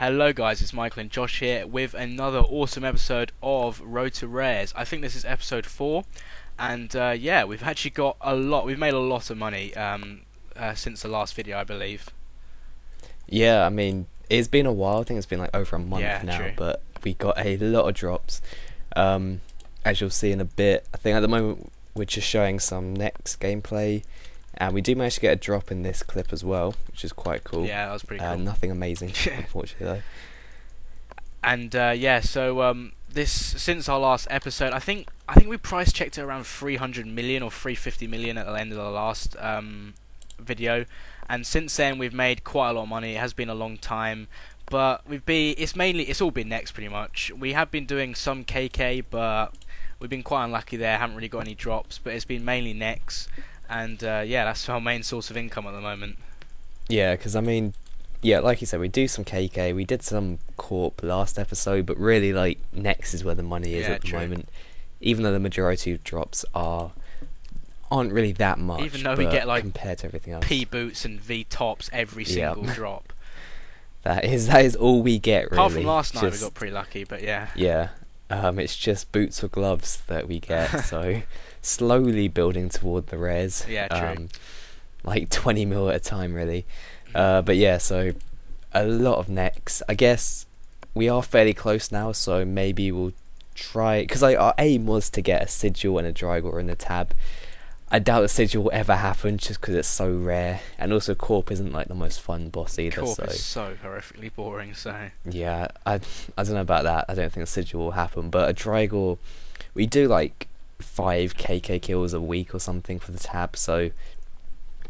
Hello guys, it's Michael and Josh here with another awesome episode of Road to Rares. I think this is episode 4 and uh, yeah, we've actually got a lot, we've made a lot of money um, uh, since the last video I believe. Yeah, I mean, it's been a while, I think it's been like over a month Yeah, now, true. but we got a lot of drops. Um, as you'll see in a bit, I think at the moment we're just showing some Nex gameplay and we do manage to get a drop in this clip as well, which is quite cool. Yeah, that was pretty Uh, cool. nothing amazing, unfortunately though. And uh, yeah, so um, this since our last episode, I think I think we price checked it around 300 million or 350 million at the end of the last um, video, and since then we've made quite a lot of money. It has been a long time, but we've been it's mainly it's all been Nex pretty much. We have been doing some KK, but we've been quite unlucky there. Haven't really got any drops, but it's been mainly Nex, and uh, yeah, that's our main source of income at the moment. Yeah, because I mean, yeah, like you said, we do some KK, we did some Corp last episode, but really, like, Nex is where the money is Yeah, at the true. moment. Even though the majority of drops are aren't really that much, Even though we get, like, compared to everything else, P boots and V tops every single drop. that is that is all we get. Really. Apart from last night, we got pretty lucky, but yeah. Yeah, um, it's just boots or gloves that we get. so slowly building toward the res. Yeah, true. Um, like 20 mil at a time, really. Uh, but yeah, so a lot of necks. I guess we are fairly close now, so maybe we'll try. Because like, our aim was to get a sigil and a Drygore in the tab. I doubt the sigil will ever happen just because it's so rare, and also Corp isn't like the most fun boss either. Corp so is so horrifically boring. So yeah, I I don't know about that. I don't think a sigil will happen, but a Drygore, we do like five KK kills a week or something for the tab, so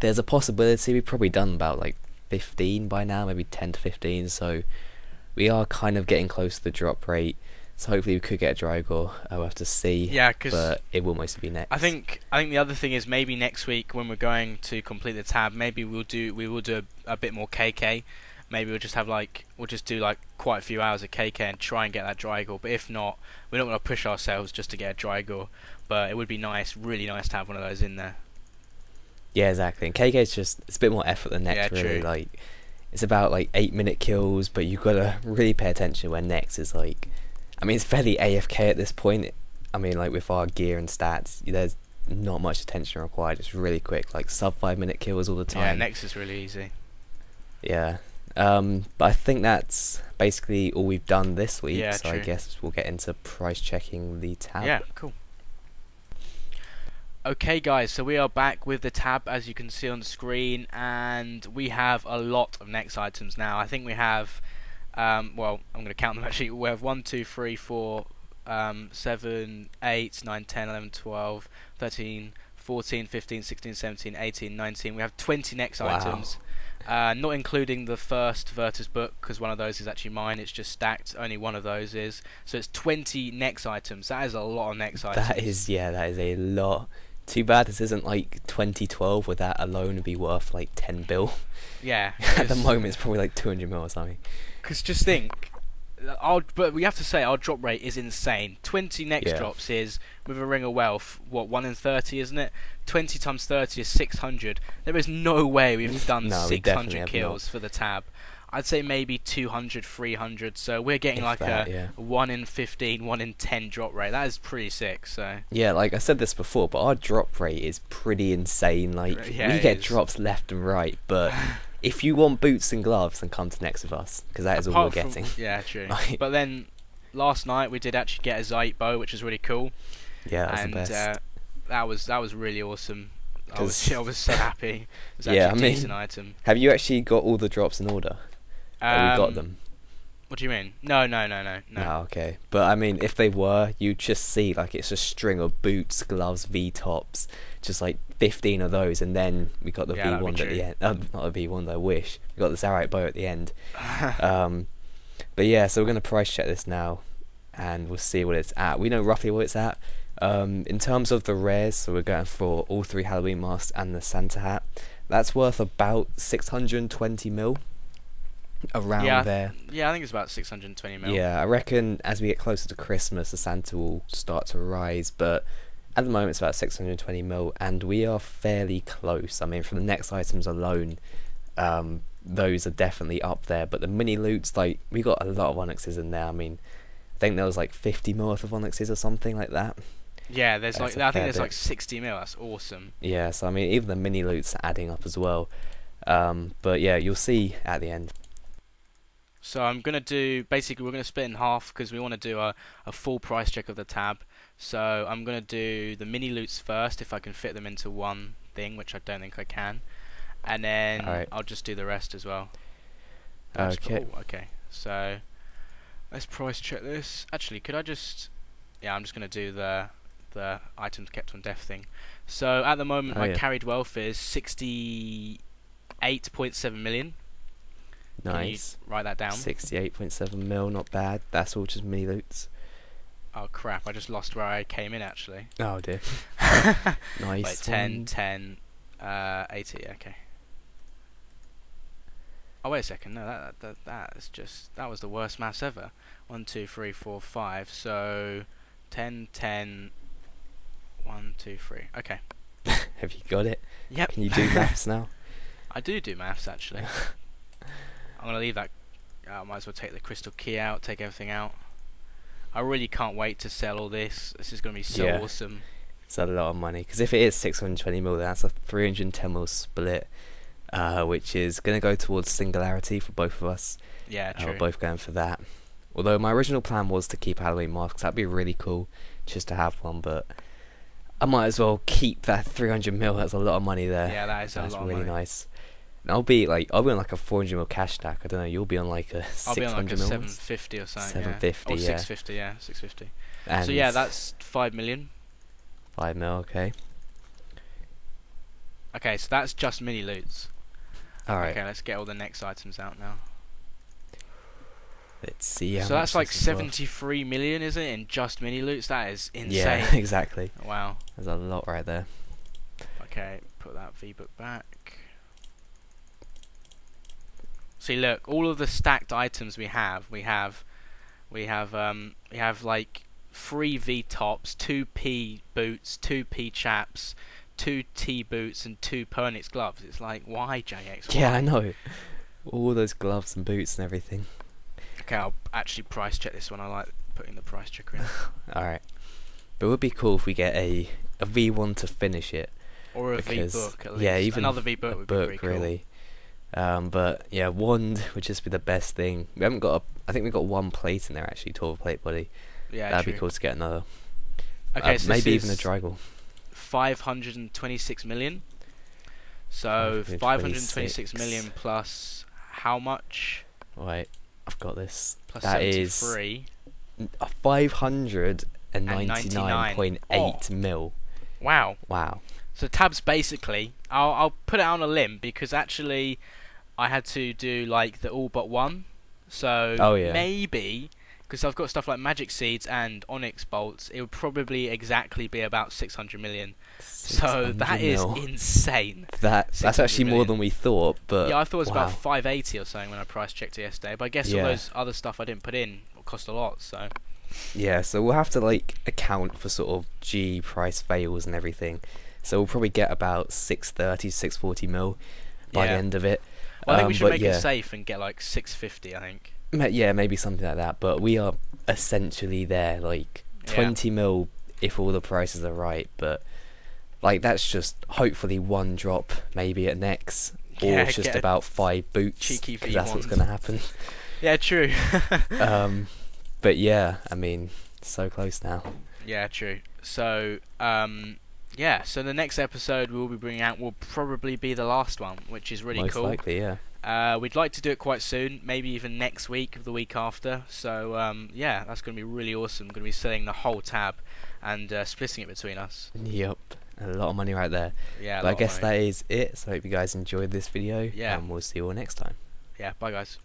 there's a possibility we've probably done about like 15 by now, maybe 10 to 15. So we are kind of getting close to the drop rate. So hopefully we could get a Drygore. Uh, we'll have to see. yeah, because but it will mostly be Nex. I think I think the other thing is maybe next week when we're going to complete the tab, maybe we'll do we will do a, a bit more KK. Maybe we'll just have like we'll just do like quite a few hours of KK and try and get that Drygore. But if not, we're not going to push ourselves just to get a Drygore. But it would be nice, really nice to have one of those in there. Yeah, exactly. And KK is just it's a bit more effort than Nex. Yeah, really, true. like it's about like eight minute kills, but you've got to really pay attention when Nex is like. I mean, it's fairly AFK at this point. I mean, like with our gear and stats, there's not much attention required. It's really quick, like sub five minute kills all the time. Yeah, Nex is really easy. Yeah. Um, but I think that's basically all we've done this week. Yeah, so I guess we'll get into price checking the tab. Yeah, cool. Okay, guys, so we are back with the tab as you can see on the screen, and we have a lot of Nex items now. I think we have, um, well, I'm going to count them actually. We have 1, 2, 3, 4, um, 7, 8, 9, 10, 11, 12, 13, 14, 15, 16, 17, 18, 19. We have 20 Nex Wow. items. Uh, not including the first Virtus book, because one of those is actually mine. It's just stacked. Only one of those is. So it's 20 Nex items. That is a lot of Nex items. That is, yeah, that is a lot. Too bad this isn't like 2012 where that alone would be worth like 10 bill. Yeah. At the moment, it's probably like 200 mil or something. Because just think, our, but we have to say our drop rate is insane. 20 Nex Yeah. drops is, with a Ring of Wealth, what, 1 in 30, isn't it? 20 times 30 is 600. There is no way we've done No, 600 have kills for the tab. I'd say maybe 200, 300. So we're getting If like that, a yeah. 1 in 15, 1 in 10 drop rate. That is pretty sick. So Yeah, like I said this before, but our drop rate is pretty insane. Like Yeah, we get is. drops left and right, but if you want boots and gloves, then come to Nex with us because that is all we're Apart from- getting. Yeah, true. Like- but then last night we did actually get a Zaryte bow, which was really cool. Yeah, that's and. Uh, that was that was really awesome. I was I was so happy. It was Yeah, actually I a mean- decent item. Have you actually got all the drops in order? Have we got Um, them? What do you mean? No, no, no, no, no. No, okay. But I mean, if they were, you'd just see like it's a string of boots, gloves, V tops, just like 15 of those, and then we got the Yeah, V1 at the end. Uh, not the V1, I wish. We got the Zaryte bow at the end. um, but yeah, so we're gonna price check this now, and we'll see what it's at. We know roughly what it's at. Um, in terms of the rares, so we're going for all three Halloween masks and the Santa hat. That's worth about 620 mil. Around yeah, there. yeah, I think it's about 620 mil. Yeah, I reckon as we get closer to Christmas, the Santa will start to rise, but at the moment it's about 620 mil, and we are fairly close. I mean, for the Nex items alone, um, those are definitely up there. But the mini loots, like we got a lot of onyxes in there. I mean, I think there was like 50 mil worth of onyxes or something like that. Yeah, there's That's like I think there's bit. like 60 mil. That's awesome. Yeah, so I mean, even the mini loots are adding up as well. Um, but yeah, you'll see at the end. So I'm gonna do basically we're gonna split in half because we want to do a, a full price check of the tab. So I'm gonna do the mini loots first if I can fit them into one thing, which I don't think I can, and then Alright. I'll just do the rest as well. That's Okay. cool, Okay. So let's price check this. Actually, could I just? Yeah, I'm just gonna do the the items kept on death thing. So at the moment, Oh, my yeah. carried wealth is 68.7 million. Nice. write that down. 68.7 mil, not bad. That's all just mini loots. Oh crap! I just lost where I came in actually. Oh dear. Nice. Wait, 10, one. 10, uh, 80. Okay. Oh wait a second. No, that that that is just that was the worst maths ever. One, two, three, four, five. So 10, 10, 1, 2, 3. Okay. Have you got it? Yep. Can you do maths now? I do do maths actually. I'm gonna leave that. I might as well take the crystal key out, take everything out. I really can't wait to sell all this. This is gonna be so Yeah. awesome. It's a lot of money. Because if it is 620 mil, that's a 310 mil split, uh, which is going to go towards singularity for both of us. Yeah, Uh, true. we're both going for that. Although my original plan was to keep Halloween masks. That'd be really cool just to have one, but I might as well keep that 300 mil. That's a lot of money there. yeah, that is a That's lot of really money. nice. I'll be like, I'll be on like a 400 mil cash stack. I don't know. You'll be on like a I'll 600 be on like a mil. 750 or something. 750, yeah. Or yeah. 650, yeah, 650. And so yeah, that's 5 million. 5 mil. Okay. Okay, so that's just mini loots. All right. Okay, let's get all the Nex items out now. Let's see. how so that's like is worth. 73 million, isn't it, in just mini loots? That is insane. Yeah, exactly. Wow. There's a lot right there. Okay, put that V-book back. See, look, all of the stacked items we have, we have, we have, um, we have like three V tops, two P boots, two P chaps, two T boots, and two Pernix gloves. It's like, why Jagex? Yeah, I know. All those gloves and boots and everything. Okay, I'll actually price check this one. I like putting the price checker in, All right. But it would be cool if we get a a V1 to finish it. or a V book at least. yeah, even another V book would book, be pretty cool. really. Um, but yeah, wand would just be the best thing. We haven't got. A, I think we've got one plate in there actually, twelve plate body. Yeah, That'd true. be cool to get another. Okay, Uh, so maybe even a is 526 million. So 526 526 million plus how much? Wait, I've got this. Plus That is 73. Five hundred and 99. ninety-nine point eight mil. Wow. Wow. So tabs basically, I'll I'll put it on a limb because actually, I had to do like the all but one. So Oh, yeah. maybe because I've got stuff like magic seeds and onyx bolts, it would probably exactly be about 600 million. So 600 that is mil. insane. That that's 600 actually more than we thought, but yeah, I thought it was wow. about 580 or something when I price checked it yesterday. But I guess Yeah. all those other stuff I didn't put in cost a lot. So Yeah, so we'll have to like account for sort of G price fails and everything. So we'll probably get about 630, 640 mil by the end of it. Well, I think Um, we should make yeah. it safe and get like 650. I think. Ma- Yeah, maybe something like that. But we are essentially there, like Yeah. 20 mil if all the prices are right. But like that's just hopefully one drop, maybe at Nex, or Yeah, it's just about five boots. cheeky 'cause that's what's going to happen. Yeah, true. um, but yeah, I mean, so close now. Yeah, true. So, um, yeah. So the next episode we'll be bringing out will probably be the last one, which is really Most cool. likely, yeah. Uh, we'd like to do it quite soon, maybe even next week or the week after. So, um, yeah, that's going to be really awesome. Going to be selling the whole tab and uh, splitting it between us. Yep. A lot of money right there. Yeah. but I guess that is it. So I hope you guys enjoyed this video. Yeah. And we'll see you all next time. Yeah. Bye, guys.